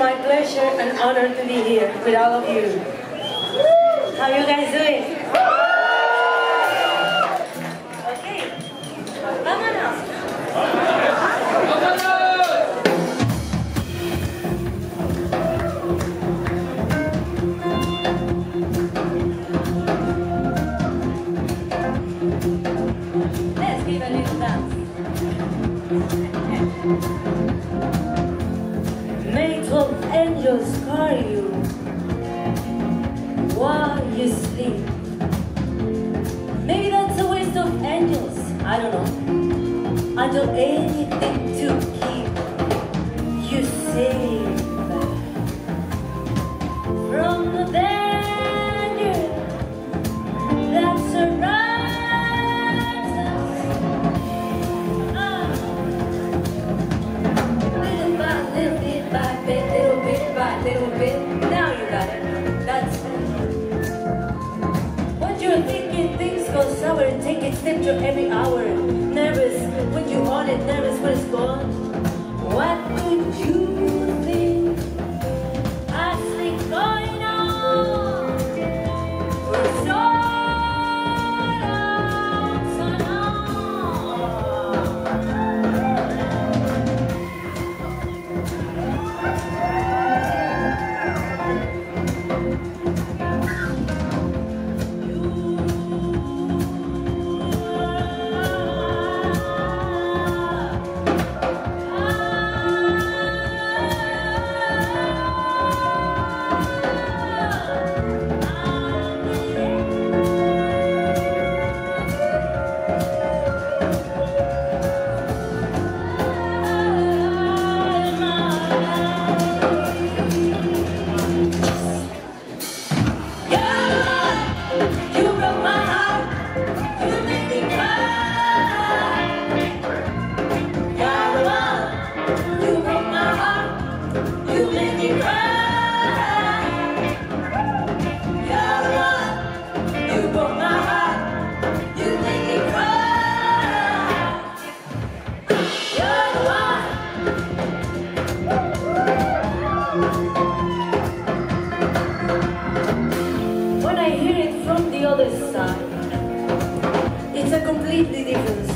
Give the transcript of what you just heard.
my pleasure and honor to be here with all of you. How you guys doing? Okay. Vámonos. Let's give a little dance. Twelve angels carry you while you sleep. Maybe that's a waste of angels. I don't know. I'll do anything to keep little bit. Now you got it. That's When you're thinking things go sour, take it step to every hour. Nervous when you want it, nervous when it's other side, it's a completely different